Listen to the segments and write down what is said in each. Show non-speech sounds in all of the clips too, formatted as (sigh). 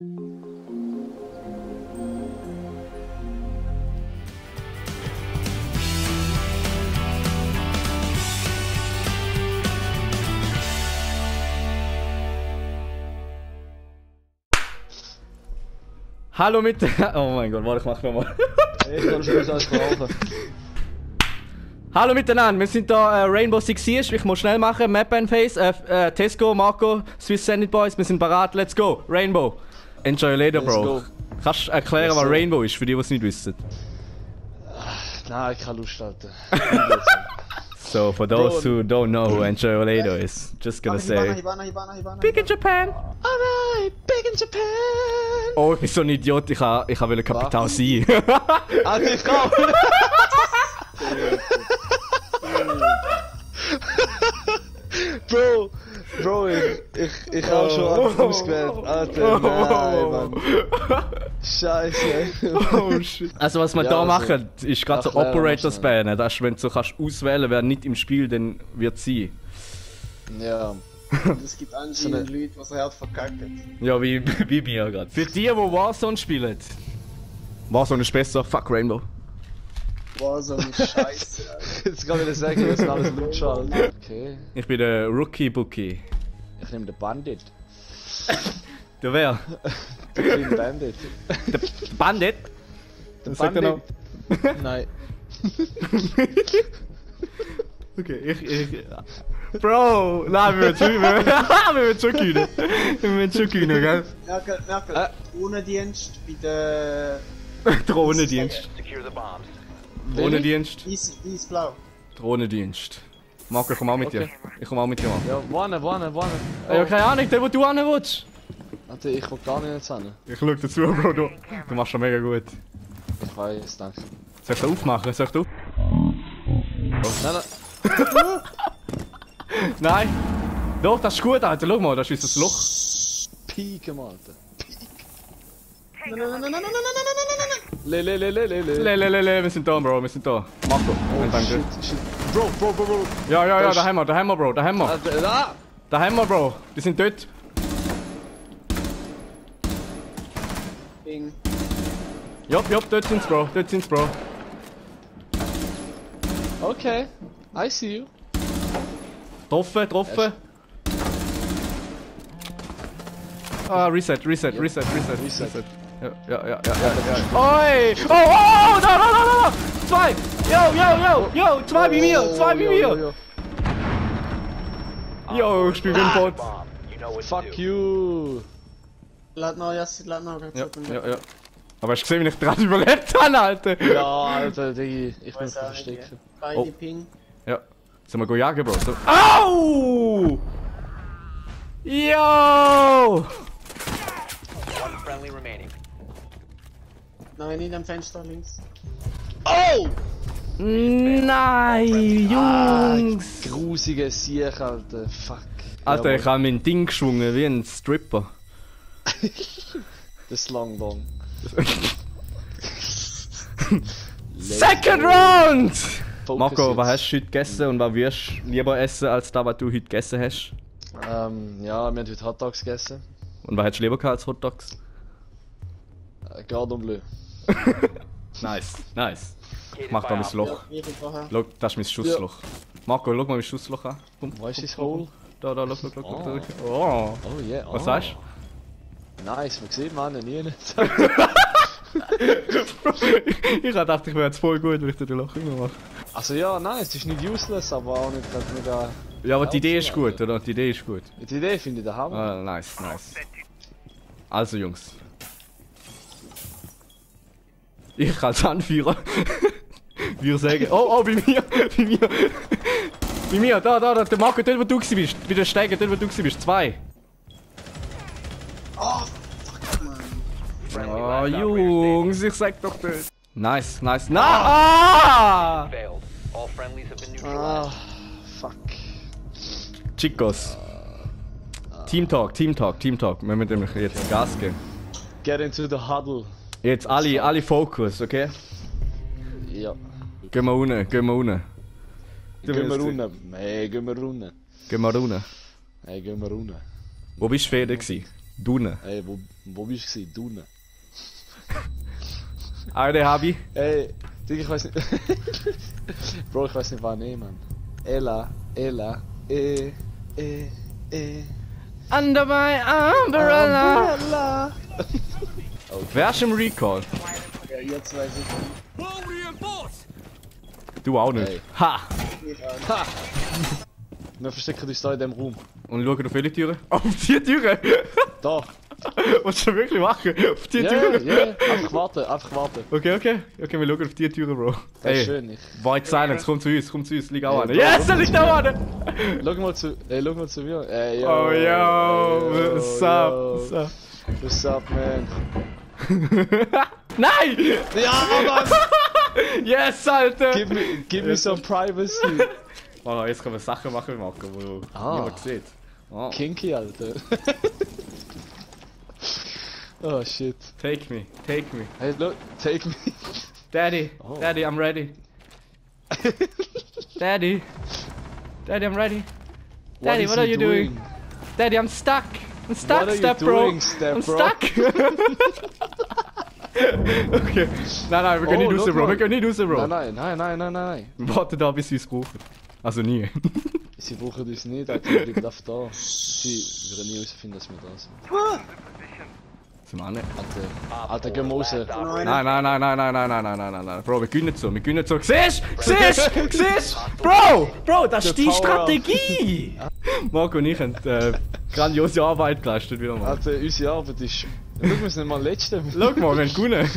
Hallo mit. (laughs) Oh mein Gott, warte, ich mach nochmal. Ich kann schon alles brauchen. (laughs) Hallo miteinander, wir sind da äh, Rainbow Six Siege. Ich muss schnell machen. Map and Face, äh, äh, Tesco, Marco, Swiss Senate Boys, wir sind bereit. Let's go. Rainbow. Enjoy later, Let's Bro. go. Kannst du erklären, Yes, was sir. Rainbow ist, für die, die es nicht wissen? Nein, ich kann Lust halten. (laughs) So, for those Bro. who don't know who Enjoy later is, just gonna say. Big in Japan! Alright, big in Japan! Oh, ich bin so ein Idiot, ich wollte Kapital sein. Ah, ich komm! (laughs) ich, hab schon alles ausgewählt. Alter, nein, Mann. Scheiße. oh shit. Also was wir Ja, da also, machen, ist gerade so Operators bannen. Das ist, wenn du so kannst auswählen, wer nicht im Spiel dann wird sein. Ja. (laughs) Es gibt anscheinend Leute, die so hart verkacken. Ja, wie, (laughs) wie mir gerade. Für die, die Warzone spielen. Warzone ist besser, fuck Rainbow. So eine Scheiße. (laughs) Jetzt kann ich dir sagen, jetzt alles Blutschall. Okay, Ich bin der Rookie Bookie. Ich nehme den Bandit. Der wer? (laughs) Der Clean Bandit. Der Bandit? Der Sagt er noch? Nein. (laughs) Okay, ich, ich. Bro! Nein, wir werden schon, wir, (laughs) wir werden schon gewinnen. Wir werden schon gewinnen, gell? Merkel, Merkel, Äh. Drohnendienst bei der. Drohnendienst. Drohnendienst. Weiß, weiß, blau. Drohnendienst. Marco, ich komm auch mit dir. Okay. Ich komm auch mit dir, Mann. Ja, warne, warne, warne. Ja, keine Ahnung, der, wo du hin willst. Warte, ich will gar nicht hin. Ich schau dir zu, Bro. Du, du machst schon mega gut. Ich weiß, danke. Soll ich da aufmachen? Soll ich da auf? Nein, nein. Nein! Doch, das ist gut, Alter. Schau mal, das ist unser Loch. Pieken, Alter. Nein, nein, nein, nein, nein, nein, nein, nein, nein, nein. Le, le, le, le, le, le. Le, le, le, le, wir sind da, Bro, wir sind da. Marco, Oh, danke. shit, shit. Bro, bro, bro, bro. Ja, ja, ja, Das- da haben wir, da haben wir, Bro, da haben wir. Alter, da! Da haben wir, Bro. Die sind dort. Ding. Jopp, jopp, dort sind's, Bro. Dort sind's, Bro. Okay, I see you. Getroffen, getroffen. Ah, Reset, Reset, Reset, Reset, Reset. Reset. Ja, ja, ja, ja, ja, ja. Oi! Oh, oh, oh, da, da, da, da, da! Zwei! Yo, yo, yo, yo! Zwei bei mir, zwei bei Oh, yo, mir! Ich spiel wie ein Bot. Fuck you! Lad noch, Jassi, lad noch. Ja, ja, ja. Aber hast du gesehen, wie ich dran (laughs) überlebt habe, Alter? Ja, Alter, Diggi, ich bin nicht, verstecken. Beide Oh. Ping. Ja. Sollen wir jagen, Bro? So. Au! Yo! friendly remaining. Nein, nicht am Fenster links. Oh! Nein, Jungs! Grusige Sieg, Alter. Fuck. Alter, Jawohl. ich habe mein Ding geschwungen wie ein Stripper. (laughs) Das Long Long. (laughs) Second Round! Focus Marco, jetzt. was hast du heute gegessen und was wirst du lieber essen als das, was du heute gegessen hast? Ähm, ja, wir haben heute Hot Dogs gegessen. Und was hättest du lieber gehabt als Hot Dogs? Äh, Gardon Bleu. (laughs) Nice, nice. Ich mach da mein Loch. Schau, das ist mein Schussloch. Marco, schau mal mein Schussloch an. Wo ist das Hole? Da, da, schau, schau, schau, Oh. Oh. Oh yeah. Was oh. sagst du? Nice, man sieht man nie nicht. (laughs) ich gedacht, ich wäre jetzt voll gut, wenn ich dir den Loch immer mache. Also ja, nein, es ist nicht useless, aber auch nicht gerade mega... Ja, aber die Idee ist gut, oder? Die Idee ist gut. Die Idee finde ich der Hammer. Ah, nice, nice. Also, Jungs. Ich als Anführer würde sagen. Oh, oh, bei mir! Bei mir! Bei mir, da, da, da, der Marco, dort wo du gewesen bist. Bei der Steiger, dort wo du gewesen bist. Zwei. Oh, fuck. Friendly Oh, Jungs, ich sag doch das. Nice, nice. Na! Ah! standing. Failed. All friendlies have been Ah, neutralized. fuck. Chicos. Team Talk, Team Talk, Team Talk. Wir müssen nämlich jetzt Gas geben. Get into the huddle. Jetzt alle, alle Fokus, okay? Ja. Gehen wir unten, gehen wir. Du Gehen wir runter. Hey, gehen wir runter. Gehen wir unten. Hey, gehen wir runter. Wo bist du Feder gsi? Dunne. Ey, wo, wo bist du gewesen? Dunne. (laughs) Eine hab ich. Ey, Digga, ich weiß nicht. (laughs) Bro, ich weiß nicht, wann ich, Mann. Ella, Ella, eh, eh, eh. Under my umbrella. Umbrella. (laughs) Wer ist im Recall? Ja, jetzt weiß ich. Du auch nicht. Ey. Ha! Ha! Wir verstecken uns da in dem Raum. Und schauen auf welche Türen? (laughs) Auf die Türen! Da. (laughs) Was du wirklich machen? Auf die Ja, Türen? ja, einfach warten, einfach warten. Okay, okay. Okay, wir schauen auf die Türen, Bro. Das ist Ey, schön. Ich, White Silence, komm zu uns, komm zu uns, lieg auch Ey, an. Yes, er liegt auch an! schau mal zu, ey, schau mal zu mir. Ey, yo, Oh, yo, yo, what's up? yo. What's up? What's up, man? (laughs) Nein! Ja, Mann! (laughs) Yes, Alter! Give me, give me some privacy. Oh, jetzt können wir Sachen machen, Marco, wo Ah. niemand sieht. Oh. Kinky, Alter. (laughs) oh, shit. Take me, take me. Hey, look, take me. Daddy, Oh. Daddy, I'm ready. Daddy, Daddy, I'm ready. Daddy, is what are you doing? Daddy, I'm stuck. I'm stuck, step bro. doing, step I'm bro? stuck. okay. Nein, nein, wir gehen Oh, nicht raus, Bro. Wir gehen nicht raus, Bro. Nein, nein, nein, nein, nein, nein, warten da, bis sie es brauchen. Also nie. Sie brauchen uns nicht, Alter, wir bleiben einfach da. Sie werden nie herausfinden, dass wir da sind. Zum anderen. Alter, Alter, gehen wir raus. Nein, nein, nein, nein, nein, nein, nein, nein, nein, nein. Bro, wir gönnen so, wir gönnen so. Siehst? Siehst? Siehst? Bro! Bro, das ist die Strategie! (laughs) Marco und ich haben äh, grandiose Arbeit geleistet wieder mal. Alter, unsere Arbeit ist... Schau, wir sind mal Letzte. (laughs) Schau mal, wir haben gewonnen.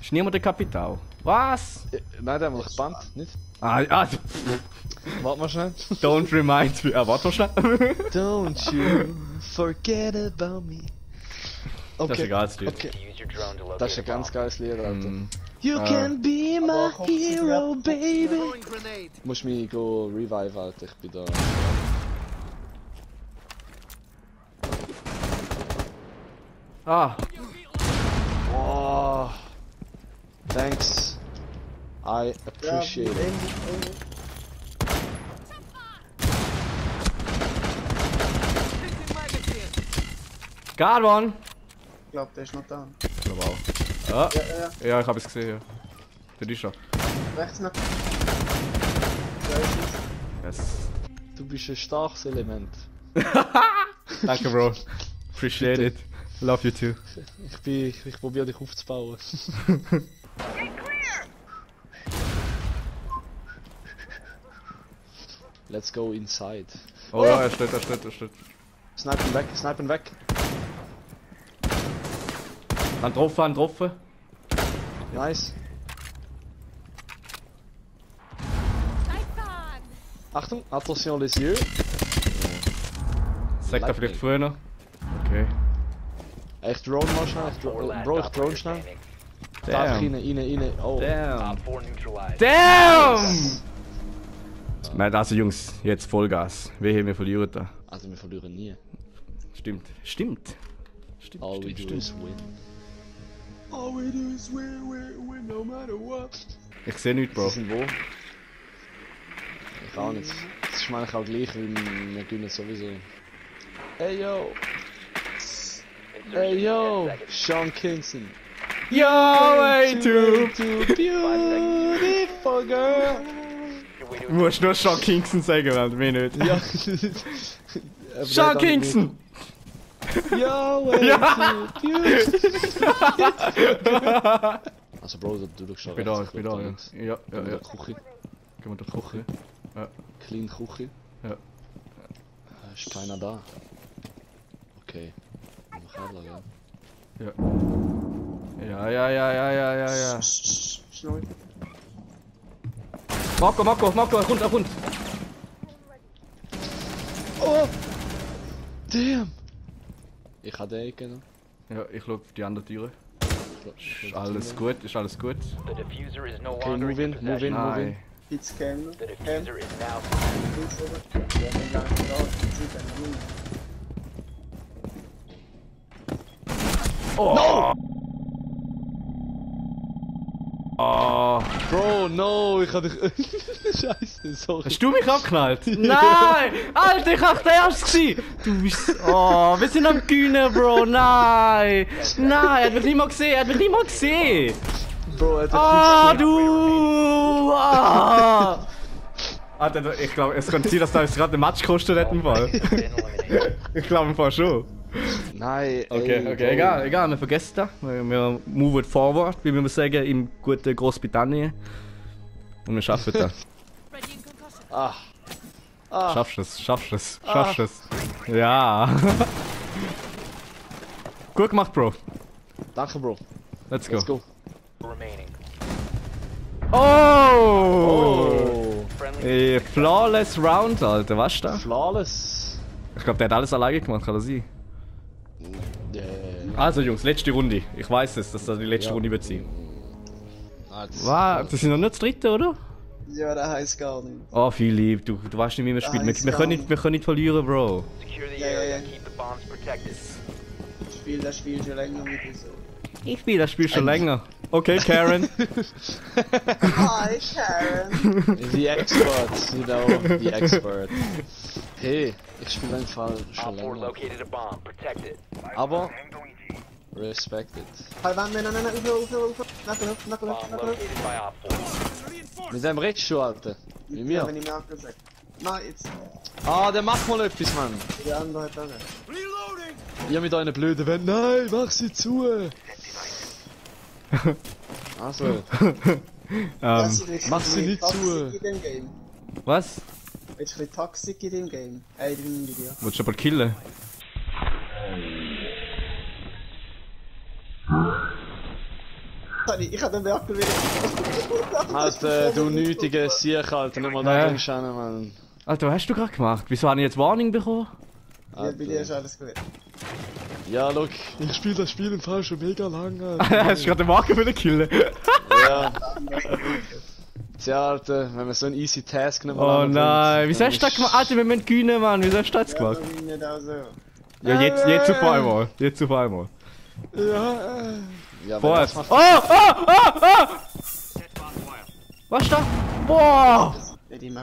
Ist niemand der Kapital? Was? Nein, der haben wir gebannt, nicht? Ah, ah, Warte mal schnell. don't remind me. Ah, warte mal schnell. (laughs) Don't you forget about me. Das ist egal, das Lied. Okay. Use your drone to locate Das ist ein ganz geiles Lied, Alter. Mm. You Ah. can be my du hero, baby. Musst mich go revive, Alter. Ich bin da. Ah, Oh. Thanks. I appreciate it. got one. Ich glaube, der ist noch da. Ich glaube auch. Ah, Ja, ja, ja. ja, ich habe es gesehen, ja. Der ist schon. Rechts noch. Yes. Du bist ein starkes Element. (laughs) Danke, Bro. Appreciate it. Love you too. Ich bin, ich, ich probiere dich aufzubauen. (laughs) Let's go inside. Oh ja, er steht, er steht, er steht. Snipen weg, snipen weg. Hand drauf, Hand drauf. Nice. Achtung, attention les yeux. Sagt er vielleicht früher noch? Okay. Echt drone mal schnell. Ich Bro, ich drone schnell. standing. Da rein, Damn. rein, rein. Oh. Damn. Op 4 neutralized. Damn! Nein, also Jungs, jetzt Vollgas. Wehe, wir verlieren da. Also wir verlieren nie. Stimmt. Stimmt. Stimmt, All we stimmt, do stimmt. is win. All we do is win, win, win, no matter what. Ich sehe nichts, Bro. Sie sind wo? Ich auch nicht. Das ist mir eigentlich auch gleich, weil wir gewinnen sowieso. Hey yo! Hey yo! Sean Kingston! Yo, way too! too beautiful girl! Du musst nur Sean Kingston sagen, weil mir nicht. Ja! (laughs) Sean Kingston! Yo, way Ja. too beautiful! also Bro, du, du schaust schon Ich bin da, ich bin da, ja. Ja, ja, ja. Küche. Gehen wir durch die Küche. Clean Küche. Ja. Äh, Ist keiner da. Okay. Noch Keller, ja. Ja, ja, ja, ja, ja, ja, ja. Schnell. Marco, Marco, Marco, er kommt, er kommt. Oh! Damn! Ich habe den genommen. Ja, ich schau auf die andere Türe. Ist alles gut, ist alles gut. Okay, move in, move in, move in. Cam noch. The diffuser is now er. Oh! Oh! Boah! Bro, no, ich hab dich. (laughs) Scheiße, sorry. Hast du mich abgeknallt? (laughs) Nein! Alter, ich hab der Erste gewesen! Du bist... Oh, wir sind am Gühnen, Bro! Nein! Nein, er hat mich nicht mal gesehen! Er hat mich nicht mal gesehen! Bro, Alter, Ah, du! Ah! Alter, ich glaube, es könnte sein, dass da jetzt gerade ein Match kostet hat im Fall. (laughs) Ich glaube im Fall schon. Nein, Okay, ey, okay, egal, egal, wir vergessen das. Wir, wir move it forward, wie wir sagen, im guten Großbritannien. Und wir schaffen das. (laughs) Ah. Ah. Schaffst es, schaffst es, schaffst es. Ja. (laughs) Gut gemacht, Bro. Danke, Bro. Let's go. Let's go. Oh! Oh. Ey, flawless Round, Alter, was ist das? Flawless. Ich glaube, der hat alles alleine gemacht, kann das sein? Also, Jungs, letzte Runde. Ich weiß es, dass das die letzte Ja. Runde wird sein. Ah, das- Was? Das sind noch nicht das dritte, oder? Ja, der heisst gar nicht. Oh, Philipp, du, du weißt nicht, wie wir spielen. Wir, wir, können nicht, wir können nicht verlieren, Bro. secure the Ja, ja, area. ja. Keep the bombs protected. Ich spiele das Spiel schon länger mit dir so. Ich spiele das Spiel schon länger. Okay, Karen. (laughs) Hi, Karen! (laughs) The expert, you know, the expert. Hey, ich spiele Fall schon länger. Aber respected. Nein, nein, nein, Ufer, Ufer, Ufer. Knuckle, Knuckle, Knuckle. Mit seinem Rechtsschuh, Alter. Wie mir. Wenn ich mir abgesagt. Na, jetzt. Ah, der macht mal etwas, Mann. Der andere hat lange. Ja, mit einer blöden Wand. Nein, mach sie zu. (laughs) also. um, mach sie nicht zu. Was? In dem was? Jetzt ein bisschen toxic in dem Game. Ey, drin mit dir. Willst du aber killen? Sorry, ich hab den Werkel wieder. Alter, du nötige Sieg, Alter. Nicht mal da drin schauen, Mann. Alter, was hast du gerade gemacht? Wieso habe ich jetzt Warning bekommen? Ja, bei dir ist alles gut. Ja, look, ich spiele das Spiel im Fall schon mega lang, Alter. (laughs) hast du gerade den Marker wieder killen? Ja. (laughs) Tja, Alter, wenn man so einen easy Task nicht mal Oh nein, wieso dann hast du das gemacht? Alter, wir müssen gewinnen, Mann. Wieso hast du das Ja, gemacht? Ja, jetzt, jetzt auf einmal. Jetzt auf einmal. Ja, äh. Ja, macht. Oh, oh, oh, oh! Was ist da? Boah!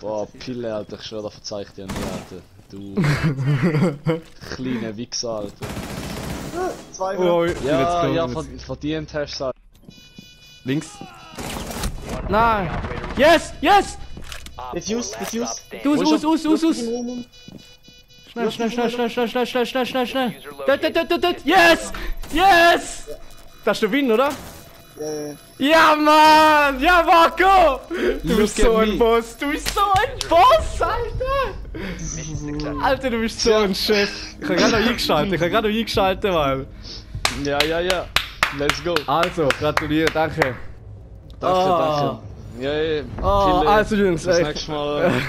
Boah. Pille, Alter, ich schwör, da verzeih ich dir nicht, Alter. Du (laughs) kleine Wichser, Alter. Zwei Oh. Ja, jetzt ja, verdient hast du, Alter. Links. Nein! Yes! Yes! Op Diffuse, 4 last diffuse. stop standing. Du, us, us, us, us! Rum. Schnell, schnell, schnell, schnell, schnell, schnell, schnell, schnell, schnell, schnell! Dort, dort, dort, dort! Yes! Yes! Das ist der Win, oder? Ja, ja. Ja, Mann! Ja, Marco! Du Look bist so ein. Boss! Du bist so ein Boss, Alter! Alter, du bist so ein Chef! Ich hab gerade noch eingeschaltet, ich hab gerade noch eingeschaltet, Mann! Ja, ja, ja. Let's go. Also, gratuliere, danke! Danke, Oh. danke. Ja, ja. Oh, Pille, also, Jungs, Das ey. nächste Mal. (laughs)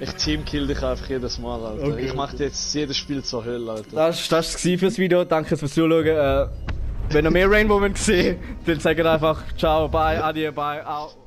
Ich teamkill dich einfach jedes Mal, Alter. Okay. Ich mach dir jetzt jedes Spiel zur Hölle, Alter. Das, das war's fürs Video, danke fürs Zuschauen. Äh, wenn ihr mehr Rainbow sehen dann sagt einfach ciao, bye, adieu, bye, au.